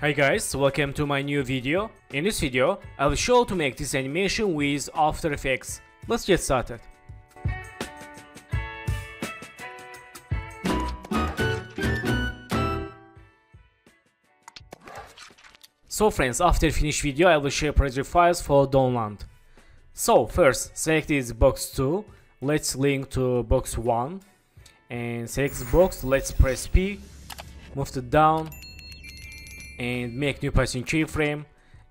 Hi guys, welcome to my new video. In this video, I will show to make this animation with After Effects. Let's get started. So friends, after finish video, I will share project files for download. So first, select this box 2, let's link to box 1, and select box, let's press P, move it down, and make new position keyframe,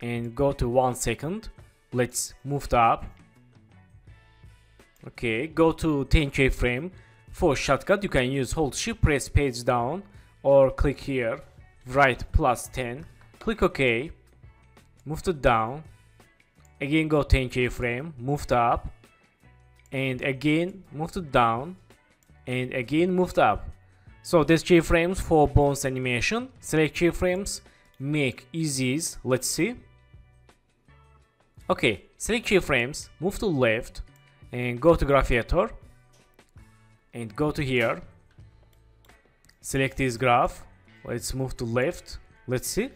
and go to 1 second, let's move it up. Okay, go to 10 keyframe, for shortcut you can use hold shift press page down, or click here, write plus 10, click OK, move it down, again go 10 keyframe, move it up, and again move it down, and again move it up. So there's keyframes for bones animation, select keyframes, make easies, let's see. Okay, select keyframes, move to left, and go to graph editor, and go to here, select this graph, let's move to left, let's see.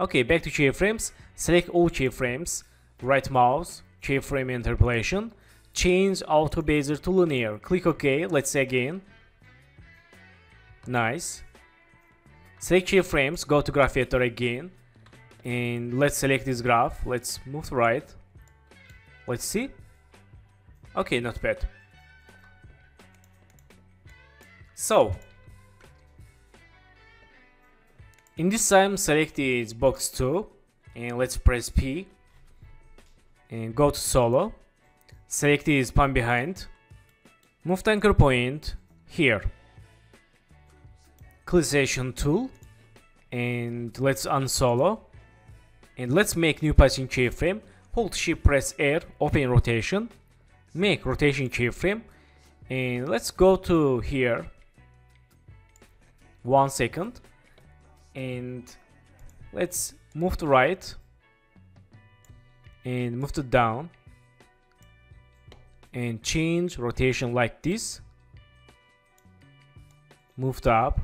Okay, back to keyframes. Select all keyframes. Right mouse, keyframe interpolation. Change auto bezier to linear. Click OK. Let's say again. Nice. Select keyframes. Go to graph editor again. And let's select this graph. Let's move right. Let's see. Okay, not bad. So, In this time select this box 2 and let's press P and go to solo. Select this pan behind. Move the anchor point here. Tool and let's unsolo. And let's make new position keyframe. Hold shift press R, open rotation. Make rotation keyframe. And let's go to here. One second and let's move to right and move to down and change rotation like this move to up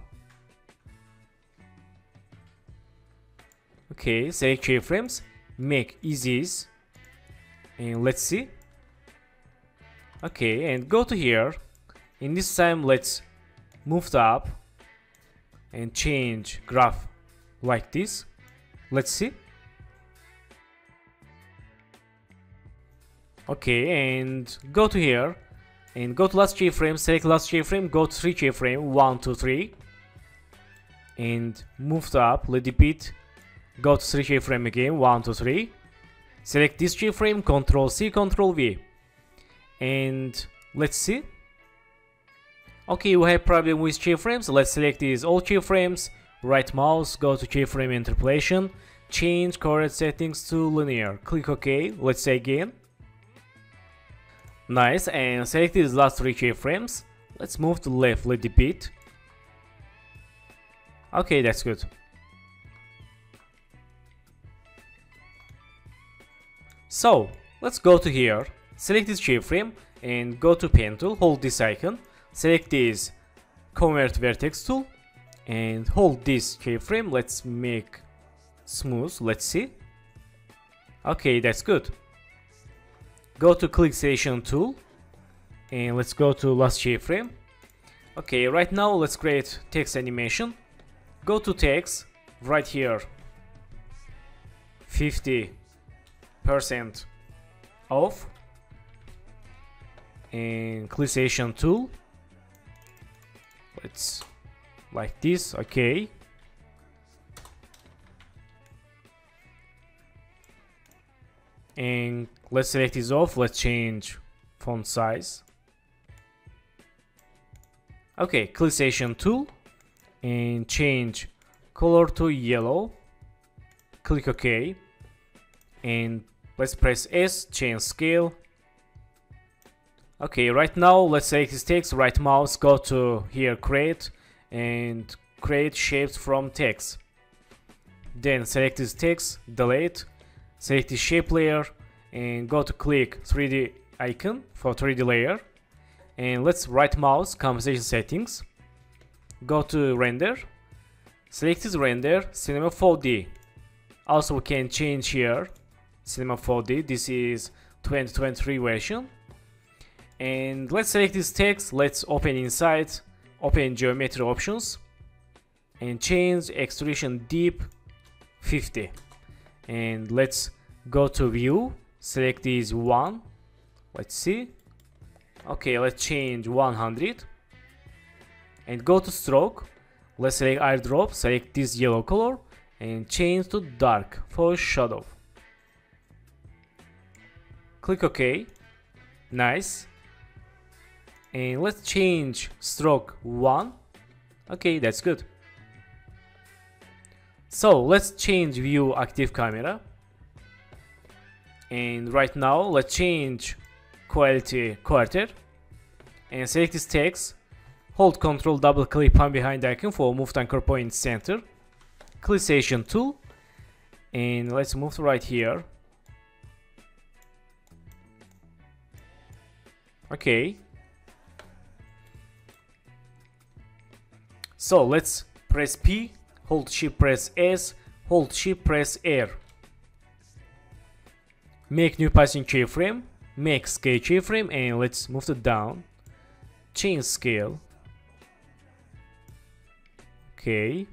okay select keyframes make easies and let's see. Okay and go to here. In this time let's move to up and change graph like this. Let's see. Okay and go to here. And go to last keyframe select last keyframe go to 3 keyframe 1 2 3 and move to up let it beat go to 3 keyframe again 1 2 3 select this keyframe control c control v and let's see Okay, we have problem with keyframes. Let's select these all keyframes. Right mouse, go to keyframe interpolation. Change current settings to linear. Click OK. Let's say again. Nice. And select these last three keyframes. Let's move to left. Let it beat. Okay, that's good. So, let's go to here. Select this keyframe and go to pen tool. Hold this icon. Select this convert vertex tool and hold this keyframe. Let's make smooth. Let's see. Okay that's good. Go to click selection tool and let's go to last keyframe. Okay right now let's create text animation. Go to text right here. 50 percent off selection tool. It's like this okay. And let's select this off let's change font size. Okay click selection tool. And change color to yellow. Click ok and let's press s change scale. Okay, right now let's select this text, right mouse, go to here create and create shapes from text. Then select this text, delete, select the shape layer and go to click 3D icon for 3D layer. And let's right mouse, composition settings, go to render, select this render cinema 4d also we can change here cinema 4d this is 2023 version. And let's select this text. Let's open inside open geometry options and change extrusion deep 50 and let's go to view. Select this one. Let's see. Okay let's change 100 and go to stroke. Let's select eyedropper select this yellow color. And change to dark for shadow click ok. Nice. And let's change stroke 1 okay that's good. So let's change view active camera. And right now let's change quality quarter. And select this text. Hold control double click on behind icon for move anchor point center. Click selection tool. And let's move right here okay So let's press P, hold shift press S, hold shift press R. Make new position keyframe, make scale keyframe and let's move it down. Change scale. Okay.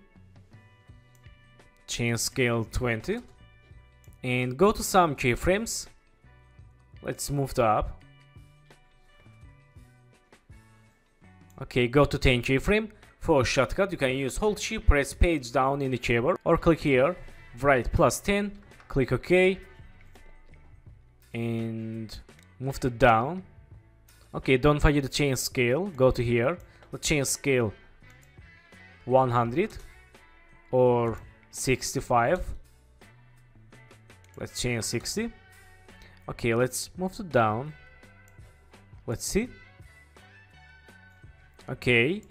Change scale 20. And go to some keyframes. Let's move it up. Okay, go to 10 keyframe for shortcut, you can use hold shift, press page down in the keyboard or click here, write plus 10, click OK and move it down. Okay, don't forget to change scale, go to here, let's change scale 100 or 65. Let's change 60. Okay, let's move it down. Let's see. Okay,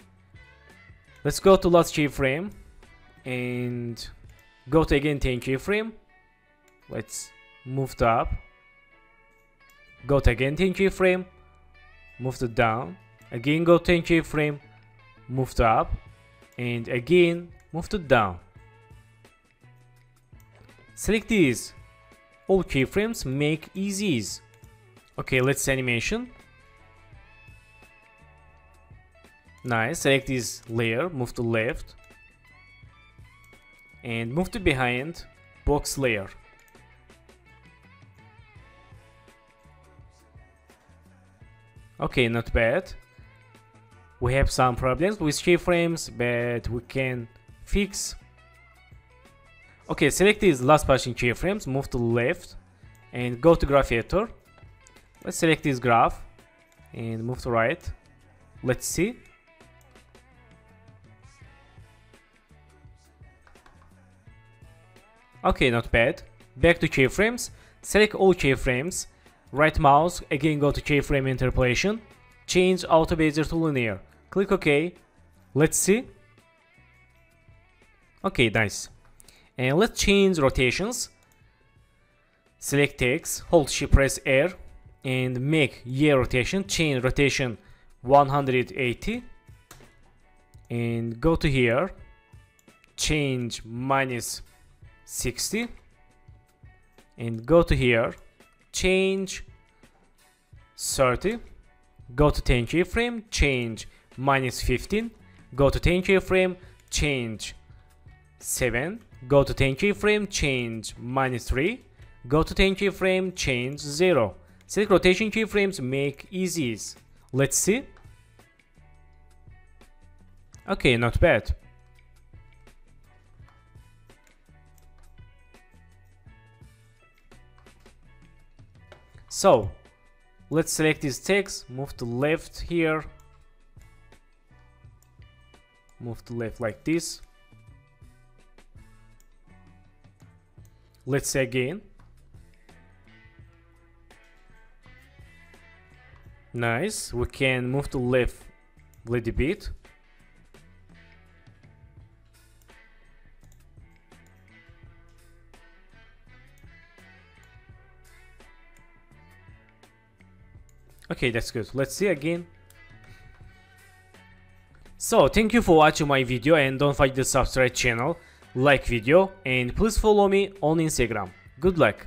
Let's go to last keyframe and go to again 10 keyframe. Let's move it up. Go to again 10 keyframe, move it down. Again go 10 keyframe, move it up, and again move it down. Select these. All keyframes make easies. Okay, let's animation. Nice, select this layer, move to left. And move to behind, box layer. Okay, not bad. We have some problems with keyframes, but we can fix. Okay, select these last position keyframes, move to left, and go to graph editor. Let's select this graph and move to right. Let's see. Okay, not bad. Back to keyframes. Select all keyframes. Right mouse, again go to keyframe interpolation. Change auto bezier to linear. Click OK. Let's see. Okay, nice. And let's change rotations. Select text, hold shift press R and make Y rotation, change rotation 180 and go to here, change minus 60 and go to here change 30 go to 10 keyframe change minus 15 go to 10 keyframe change 7 go to 10 keyframe change minus 3 go to 10 keyframe change 0 select rotation keyframes make easies. Let's see. Okay not bad So let's select this text, move to left here, move to left like this. Let's say again. Nice, we can move to left a little bit. Okay, that's good. Let's see again. So thank you for watching my video and don't forget to subscribe channel, like video and please follow me on Instagram. Good luck.